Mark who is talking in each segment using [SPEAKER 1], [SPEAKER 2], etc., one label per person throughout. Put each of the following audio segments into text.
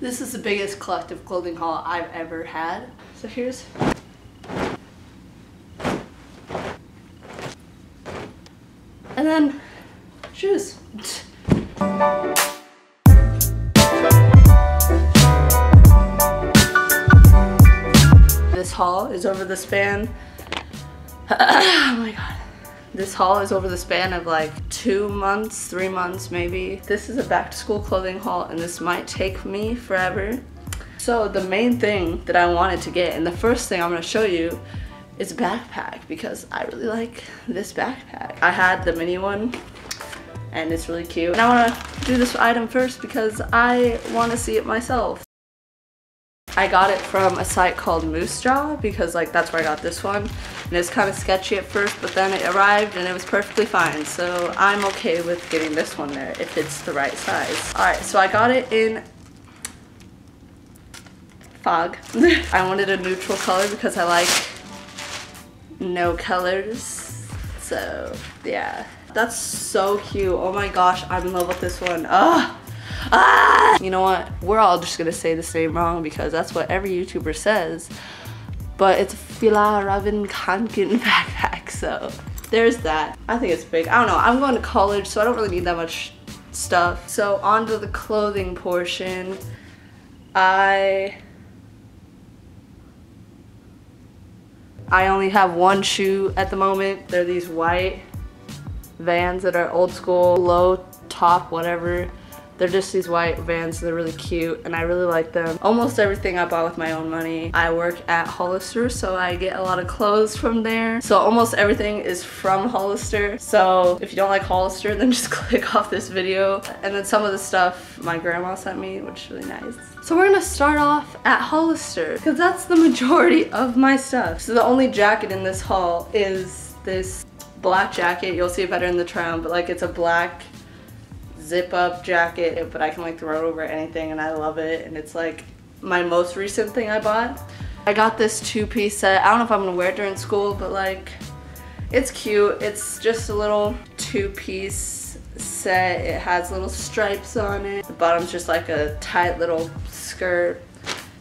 [SPEAKER 1] This is the biggest collective clothing haul I've ever had. So here's And then shoes. This haul is over the span. oh my god. This haul is over the span of like two months, three months maybe. This is a back to school clothing haul and this might take me forever. So the main thing that I wanted to get and the first thing I'm gonna show you is a backpack because I really like this backpack. I had the mini one and it's really cute. And I wanna do this item first because I wanna see it myself. I got it from a site called Moosejaw because like that's where I got this one. And was kind of sketchy at first, but then it arrived and it was perfectly fine. So I'm okay with getting this one there if it's the right size. All right, so I got it in fog. I wanted a neutral color because I like no colors. So yeah, that's so cute. Oh my gosh, I'm in love with this one. Ah. Ah! You know what? We're all just gonna say the same wrong because that's what every YouTuber says. But it's Fjällräven Kanken backpack, so there's that. I think it's big. I don't know. I'm going to college, so I don't really need that much stuff. So onto the clothing portion. I I only have one shoe at the moment. They're these white Vans that are old school, low top, whatever. They're just these white Vans, they're really cute and I really like them. Almost everything I bought with my own money. I work at Hollister so I get a lot of clothes from there. So almost everything is from Hollister. So if you don't like Hollister then just click off this video. And then some of the stuff my grandma sent me which is really nice. So we're gonna start off at Hollister because that's the majority of my stuff. So the only jacket in this haul is this black jacket. You'll see it better in the try on, but like it's a black zip up jacket, but I can like throw it over anything and I love it. And it's like my most recent thing I bought. I got this two piece set. I don't know if I'm gonna wear it during school, but like it's cute. It's just a little two piece set. It has little stripes on it. The bottom's just like a tight little skirt.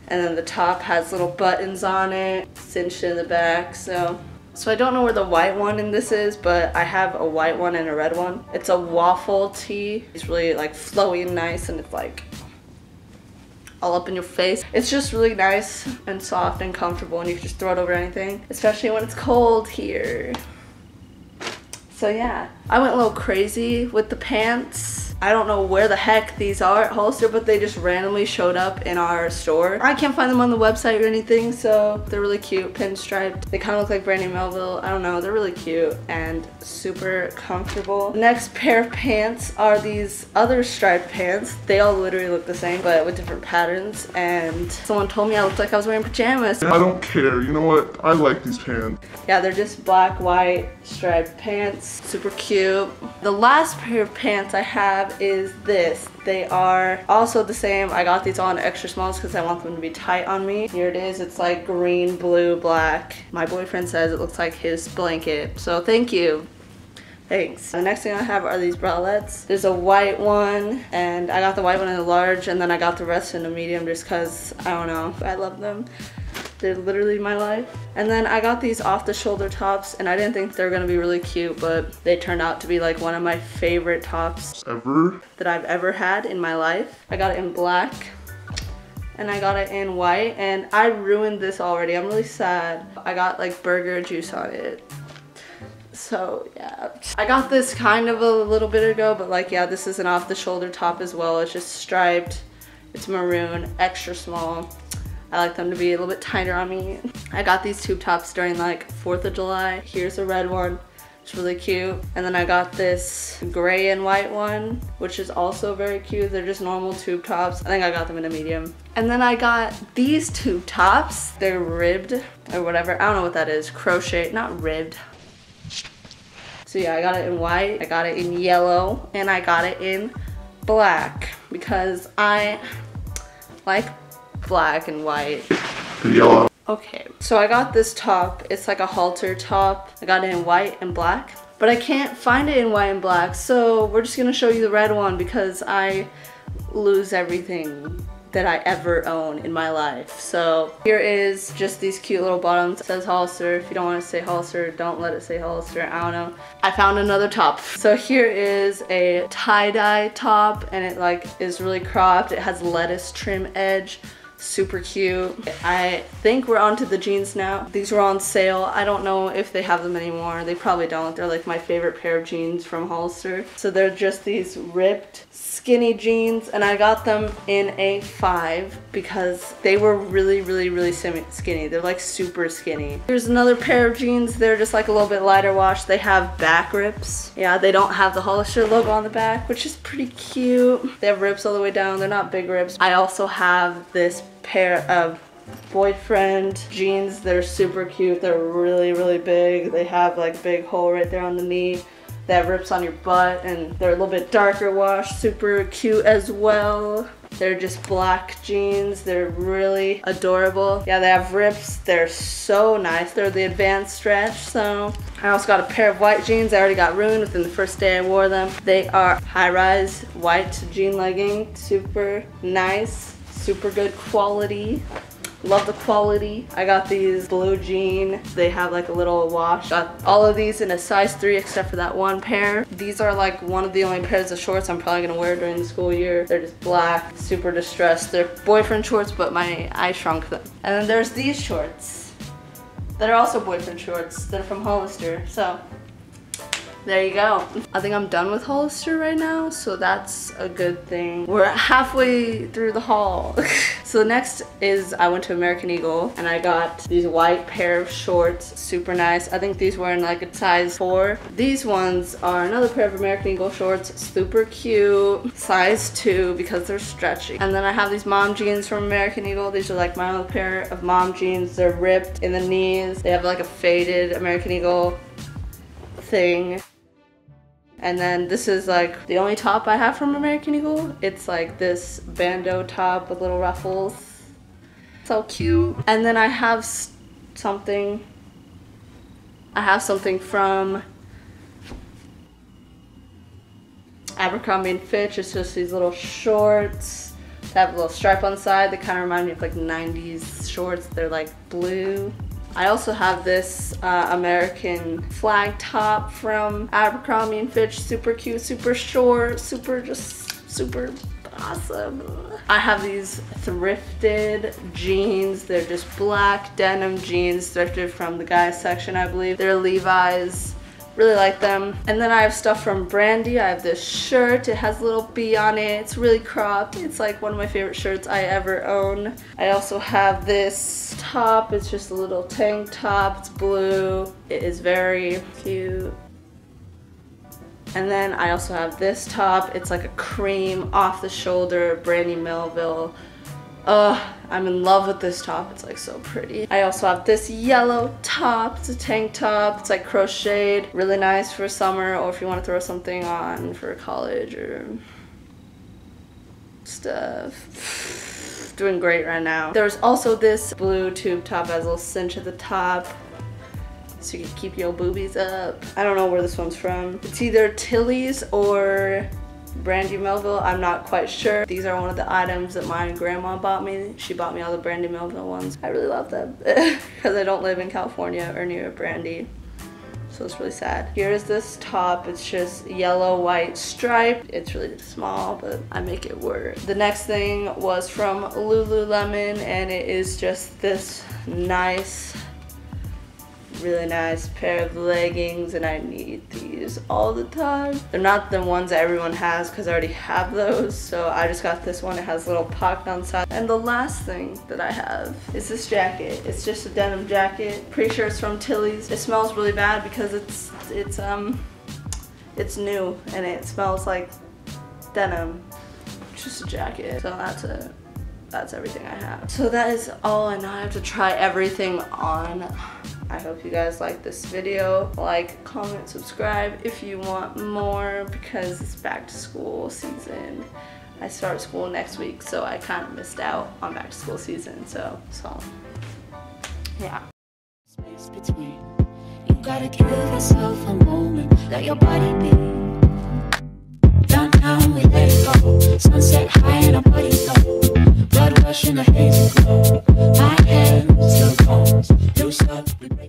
[SPEAKER 1] And then the top has little buttons on it, cinched in the back, so so I don't know where the white one in this is, but I have a white one and a red one. It's a waffle tee. It's really like flowy and nice and it's like all up in your face. It's just really nice and soft and comfortable and you can just throw it over anything, especially when it's cold here. So yeah, I went a little crazy with the pants. I don't know where the heck these are at Hollister, but they just randomly showed up in our store. I can't find them on the website or anything, so they're really cute, pinstriped. They kind of look like Brandy Melville. I don't know, they're really cute and super comfortable. Next pair of pants are these other striped pants. They all literally look the same, but with different patterns. And someone told me I looked like I was wearing pajamas.
[SPEAKER 2] I don't care, you know what? I like these pants.
[SPEAKER 1] Yeah, they're just black, white, striped pants. Super cute. The last pair of pants I have is this. They are also the same. I got these on extra smalls because I want them to be tight on me. Here it is. It's like green, blue, black. My boyfriend says it looks like his blanket. So thank you. Thanks. The next thing I have are these bralettes. There's a white one and I got the white one in a large and then I got the rest in a medium just because I don't know. I love them. They're literally my life. And then I got these off the shoulder tops and I didn't think they were gonna be really cute, but they turned out to be like one of my favorite tops
[SPEAKER 2] ever
[SPEAKER 1] that I've ever had in my life. I got it in black and I got it in white and I ruined this already. I'm really sad. I got like burger juice on it. So yeah, I got this kind of a little bit ago, but like yeah, this is an off the shoulder top as well. It's just striped. It's maroon, extra small. I like them to be a little bit tighter on me. I got these tube tops during like 4th of July. Here's a red one. It's really cute. And then I got this gray and white one, which is also very cute. They're just normal tube tops. I think I got them in a medium. And then I got these tube tops. They're ribbed or whatever. I don't know what that is. Crochet, not ribbed. So yeah, I got it in white, I got it in yellow, and I got it in black because I like black and white.
[SPEAKER 2] Yellow.
[SPEAKER 1] Okay, so I got this top. It's like a halter top. I got it in white and black, but I can't find it in white and black. So we're just gonna show you the red one because I lose everything that I ever own in my life. So here is just these cute little bottoms. It says Hollister. If you don't want to say Hollister, don't let it say Hollister. I don't know. I found another top. So here is a tie-dye top and it like is really cropped. It has lettuce trim edge super cute. I think we're onto the jeans now. These were on sale. I don't know if they have them anymore. They probably don't. They're like my favorite pair of jeans from Hollister. So they're just these ripped skinny jeans and I got them in a five because they were really, really, really skinny. They're like super skinny. Here's another pair of jeans. They're just like a little bit lighter wash. They have back rips. Yeah, they don't have the Hollister logo on the back, which is pretty cute. They have rips all the way down. They're not big rips. I also have this pair of boyfriend jeans. They're super cute. They're really, really big. They have like big hole right there on the knee that rips on your butt and they're a little bit darker wash, super cute as well. They're just black jeans. They're really adorable. Yeah, they have rips. They're so nice. They're the advanced stretch. So I also got a pair of white jeans. I already got ruined within the first day I wore them. They are high-rise white jean legging. Super nice. Super good quality. Love the quality. I got these blue jean. They have like a little wash. Got all of these in a size 3 except for that one pair. These are like one of the only pairs of shorts I'm probably gonna wear during the school year. They're just black, super distressed. They're boyfriend shorts, but my I shrunk them. And then there's these shorts that are also boyfriend shorts. They're from Hollister. So there you go. I think I'm done with Hollister right now, so that's a good thing. We're halfway through the haul. so the next is I went to American Eagle and I got these white pair of shorts, super nice. I think these were in like a size four. These ones are another pair of American Eagle shorts, super cute, size two because they're stretchy. And then I have these mom jeans from American Eagle. These are like my own pair of mom jeans. They're ripped in the knees. They have like a faded American Eagle thing. And then this is like the only top I have from American Eagle. It's like this bandeau top with little ruffles. So cute. And then I have something, I have something from Abercrombie & Fitch. It's just these little shorts. They have a little stripe on the side. They kind of remind me of like 90s shorts. They're like blue. I also have this uh, American flag top from Abercrombie & Fitch. Super cute, super short, super just super awesome. I have these thrifted jeans. They're just black denim jeans thrifted from the guys section, I believe. They're Levi's Really like them. And then I have stuff from Brandy. I have this shirt. It has a little B on it. It's really cropped. It's like one of my favorite shirts I ever own. I also have this top. It's just a little tank top. It's blue. It is very cute. And then I also have this top. It's like a cream off the shoulder Brandy Melville Ugh, I'm in love with this top. It's like so pretty. I also have this yellow top. It's a tank top. It's like crocheted. Really nice for summer or if you want to throw something on for college or stuff. Doing great right now. There's also this blue tube top has a little cinch at the top so you can keep your boobies up. I don't know where this one's from. It's either Tilly's or Brandy Melville, I'm not quite sure. These are one of the items that my grandma bought me. She bought me all the Brandy Melville ones. I really love them because I don't live in California or near Brandy. So it's really sad. Here's this top. It's just yellow, white stripe. It's really small, but I make it work. The next thing was from Lululemon and it is just this nice really nice pair of leggings and I need these all the time. They're not the ones that everyone has because I already have those. So I just got this one. It has a little pocket on side. And the last thing that I have is this jacket. It's just a denim jacket. Pretty sure it's from Tilly's. It smells really bad because it's, it's, um, it's new and it smells like denim. Just a jacket. So that's it that's everything I have. So that is all and now I have to try everything on. I hope you guys like this video. Like, comment, subscribe if you want more because it's back to school season. I start school next week, so I kind of missed out on back to school season. So, so yeah. Space between. You gotta give yourself a moment. Let your body be. Downtown, we let it go. Sunset high and our low.
[SPEAKER 3] flash in a hazy glow. We're up.